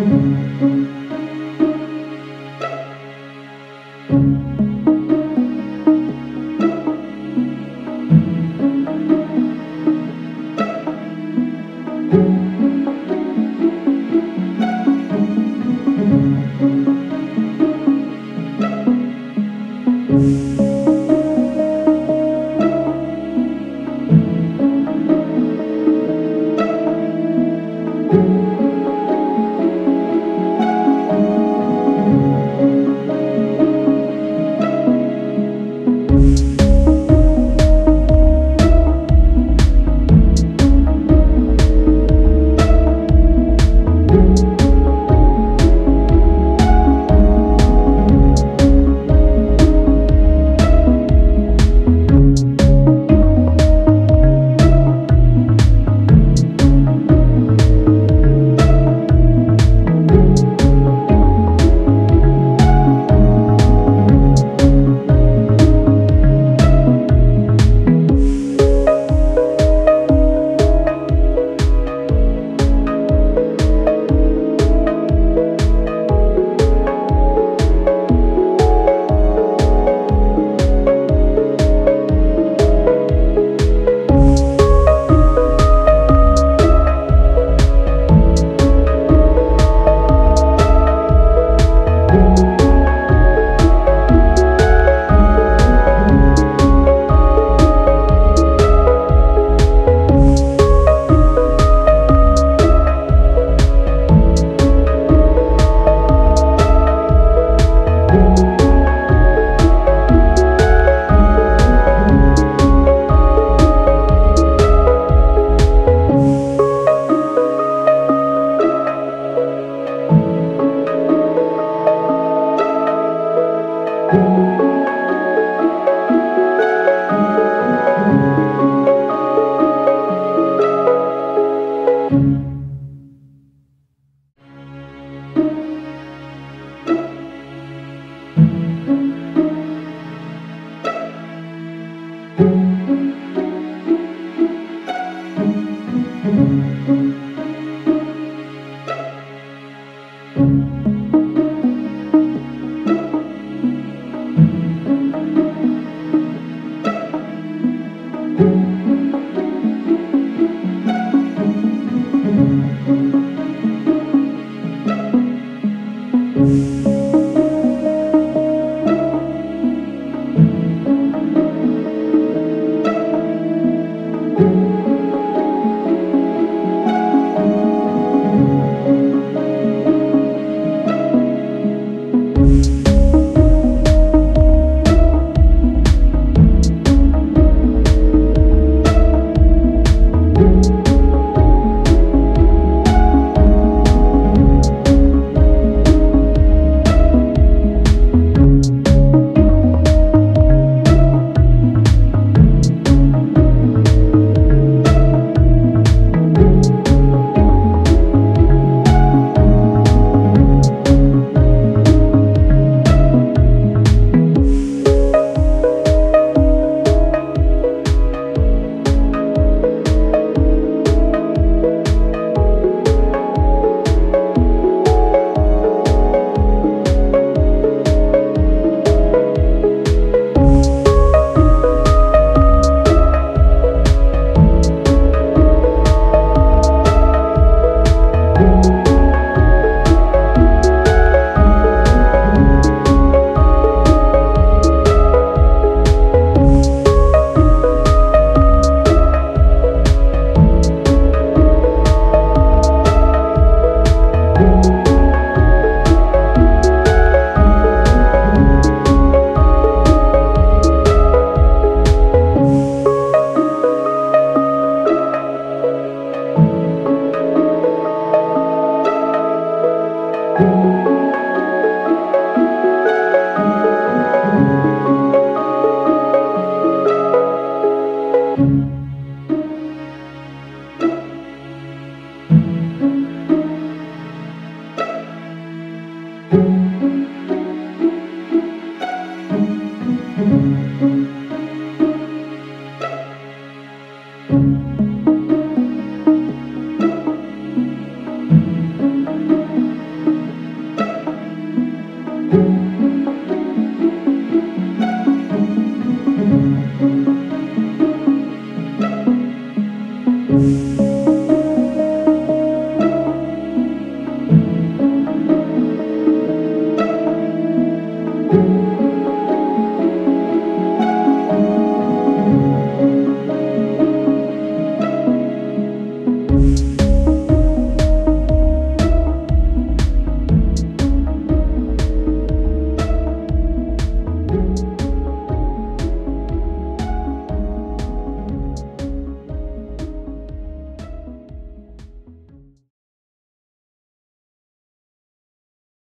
Música thank